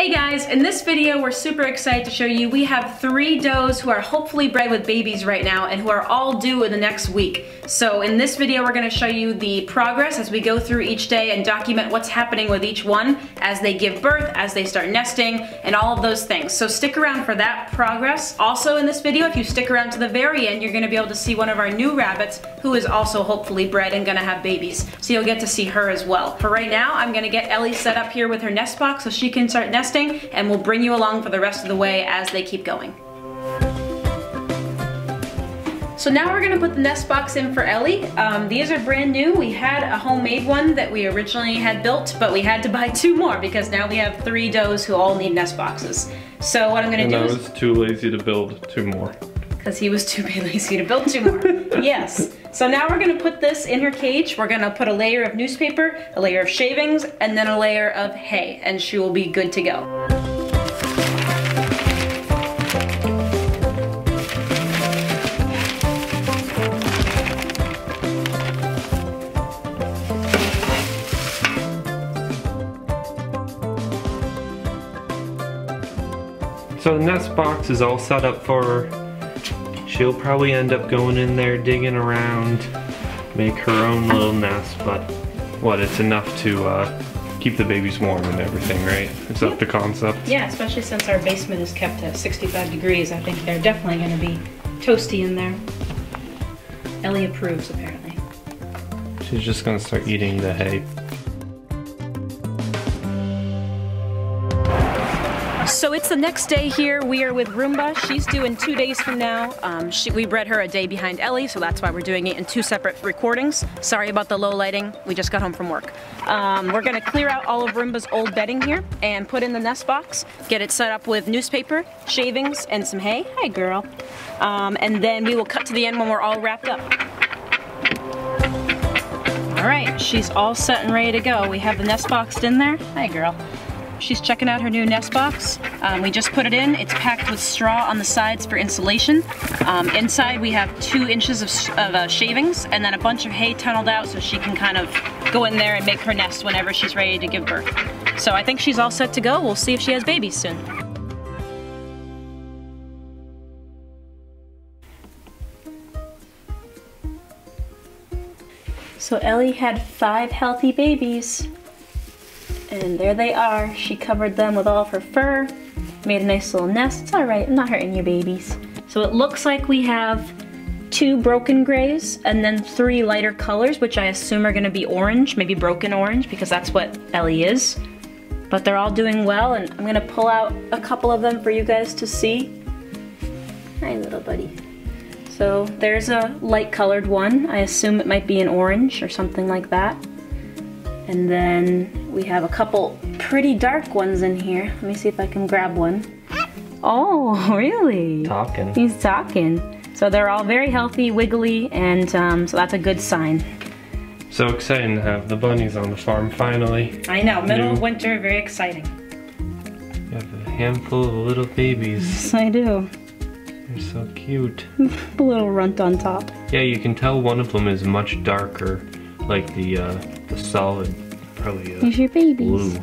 Hey guys, in this video we're super excited to show you we have three does who are hopefully bred with babies right now and who are all due in the next week. So in this video we're going to show you the progress as we go through each day and document what's happening with each one as they give birth, as they start nesting, and all of those things. So stick around for that progress. Also in this video, if you stick around to the very end, you're going to be able to see one of our new rabbits who is also hopefully bred and going to have babies. So you'll get to see her as well. For right now, I'm going to get Ellie set up here with her nest box so she can start nesting testing and we'll bring you along for the rest of the way as they keep going. So now we're gonna put the nest box in for Ellie. Um, these are brand new. We had a homemade one that we originally had built, but we had to buy two more because now we have three does who all need nest boxes. So what I'm gonna and do I is- was too lazy to build two more. because he was too lazy to build two more. yes. So now we're gonna put this in her cage. We're gonna put a layer of newspaper, a layer of shavings, and then a layer of hay, and she will be good to go. So the nest box is all set up for. She'll probably end up going in there digging around, make her own little nest, but what, it's enough to uh, keep the babies warm and everything, right? Is that the concept? Yeah, especially since our basement is kept at 65 degrees. I think they're definitely gonna be toasty in there. Ellie approves, apparently. She's just gonna start eating the hay. It's the next day here. We are with Roomba. She's due in two days from now. Um, she, we bred her a day behind Ellie, so that's why we're doing it in two separate recordings. Sorry about the low lighting. We just got home from work. Um, we're gonna clear out all of Roomba's old bedding here and put in the nest box, get it set up with newspaper, shavings, and some hay. Hi, girl. Um, and then we will cut to the end when we're all wrapped up. All right, she's all set and ready to go. We have the nest boxed in there. Hi, girl. She's checking out her new nest box. Um, we just put it in. It's packed with straw on the sides for insulation. Um, inside we have two inches of, of uh, shavings and then a bunch of hay tunneled out so she can kind of go in there and make her nest whenever she's ready to give birth. So I think she's all set to go. We'll see if she has babies soon. So Ellie had five healthy babies. And there they are. She covered them with all of her fur, made a nice little nest. It's all right, I'm not hurting your babies. So it looks like we have two broken grays and then three lighter colors, which I assume are gonna be orange, maybe broken orange, because that's what Ellie is. But they're all doing well, and I'm gonna pull out a couple of them for you guys to see. Hi, little buddy. So there's a light colored one. I assume it might be an orange or something like that. And then we have a couple pretty dark ones in here. Let me see if I can grab one. Oh, really? Talking. He's talking. So they're all very healthy, wiggly, and um, so that's a good sign. So exciting to have the bunnies on the farm finally. I know, middle of winter, very exciting. You have a handful of little babies. Yes, I do. They're so cute. A little runt on top. Yeah, you can tell one of them is much darker, like the uh, the solid, probably uh, Here's your babies. blue.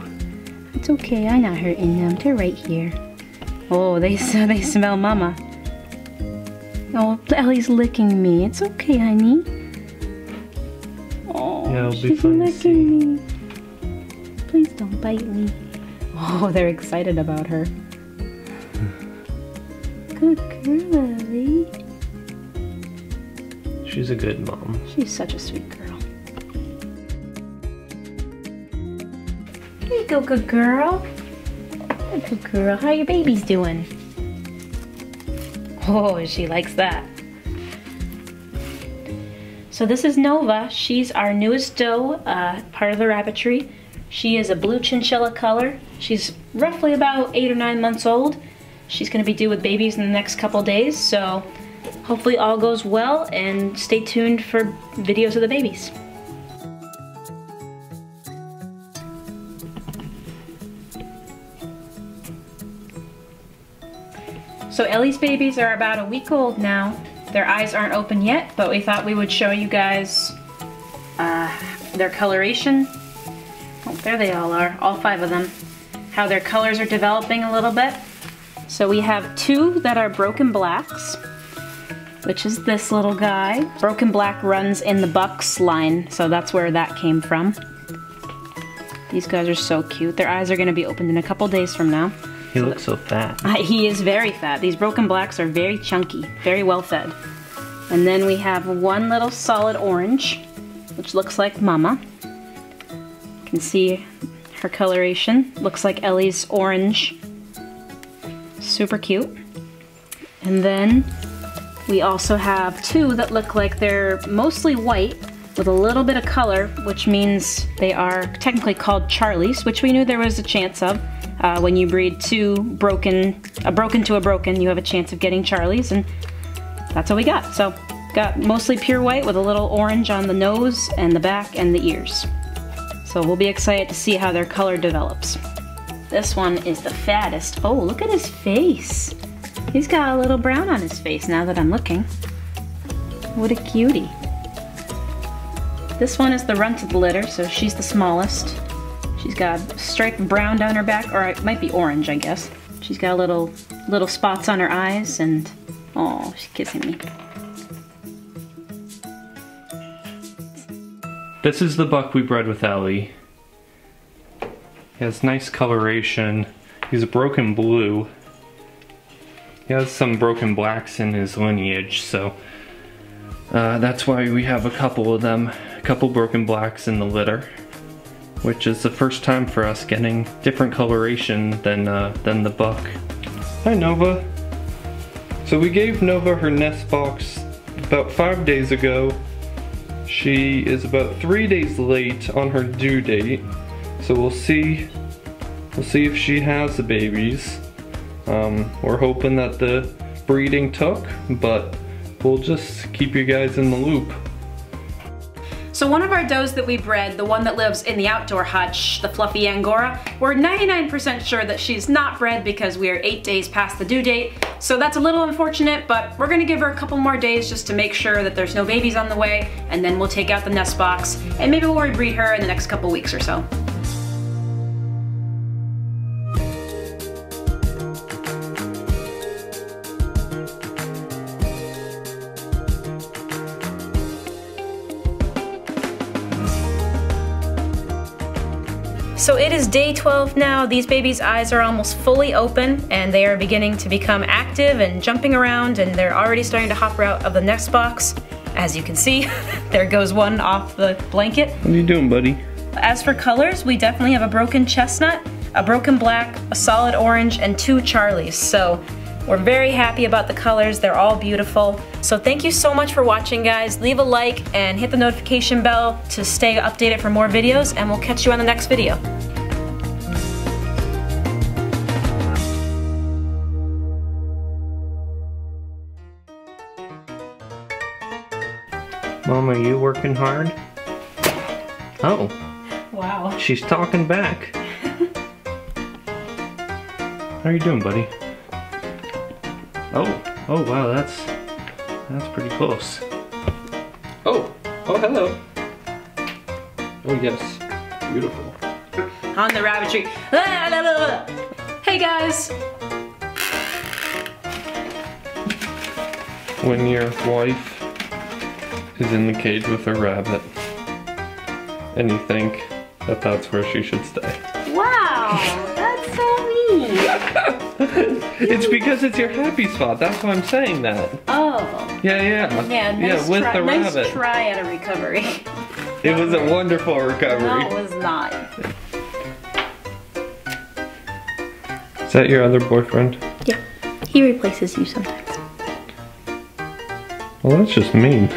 It's okay, I'm not hurting them. They're right here. Oh, they they smell mama. Oh, Ellie's licking me. It's okay, honey. Oh, Yeah, she's licking me. Please don't bite me. Oh, they're excited about her. Good girl, Ellie. She's a good mom. She's such a sweet girl. Here you go, good girl. Good girl. How are your babies doing? Oh, she likes that. So this is Nova. She's our newest doe, uh, part of the rabbitry. She is a blue chinchilla color. She's roughly about eight or nine months old. She's gonna be due with babies in the next couple days, so hopefully all goes well and stay tuned for videos of the babies. So Ellie's babies are about a week old now. Their eyes aren't open yet, but we thought we would show you guys uh, their coloration. Oh, there they all are, all five of them. how their colors are developing a little bit. So we have two that are broken blacks, which is this little guy. Broken black runs in the Bucks line, so that's where that came from. These guys are so cute. Their eyes are gonna be opened in a couple days from now. He looks so fat. He is very fat. These broken blacks are very chunky, very well fed. And then we have one little solid orange, which looks like Mama. You can see her coloration. Looks like Ellie's orange. Super cute. And then we also have two that look like they're mostly white with a little bit of color, which means they are technically called Charlies, which we knew there was a chance of. Uh, when you breed two broken, a broken to a broken, you have a chance of getting Charlies, and that's what we got. So, got mostly pure white with a little orange on the nose and the back and the ears. So we'll be excited to see how their color develops. This one is the fattest. Oh, look at his face. He's got a little brown on his face now that I'm looking. What a cutie. This one is the runt of the litter, so she's the smallest. She's got a stripe brown down her back, or it might be orange, I guess. She's got little little spots on her eyes, and oh, she's kissing me. This is the buck we bred with Ellie. He has nice coloration. He's a broken blue. He has some broken blacks in his lineage, so uh, that's why we have a couple of them couple broken blacks in the litter, which is the first time for us getting different coloration than, uh, than the buck. Hi Nova. So we gave Nova her nest box about five days ago. She is about three days late on her due date. So we'll see, we'll see if she has the babies. Um, we're hoping that the breeding took, but we'll just keep you guys in the loop. So one of our does that we bred, the one that lives in the outdoor hutch, the fluffy Angora, we're 99% sure that she's not bred because we are eight days past the due date. So that's a little unfortunate, but we're gonna give her a couple more days just to make sure that there's no babies on the way, and then we'll take out the nest box, and maybe we'll rebreed her in the next couple weeks or so. So it is day 12 now. These babies' eyes are almost fully open and they are beginning to become active and jumping around and they're already starting to hop out of the nest box. As you can see, there goes one off the blanket. What are you doing, buddy? As for colors, we definitely have a broken chestnut, a broken black, a solid orange, and two Charlies. So we're very happy about the colors. They're all beautiful. So thank you so much for watching, guys. Leave a like and hit the notification bell to stay updated for more videos, and we'll catch you on the next video. Mom, are you working hard? Oh. Wow. She's talking back. How are you doing, buddy? Oh, oh wow, that's that's pretty close. Oh, oh hello. Oh yes, beautiful. On the rabbitry. Ah, hey guys. When your wife is in the cage with her rabbit, and you think that that's where she should stay. Wow, that's so mean. it's because it's your happy spot. That's why I'm saying that. Oh. Yeah, yeah. Yeah, nice yeah, with try, the nice rabbit. try at a recovery. It was a wonderful recovery. No, it was not. Is that your other boyfriend? Yeah, he replaces you sometimes. Well, that's just mean.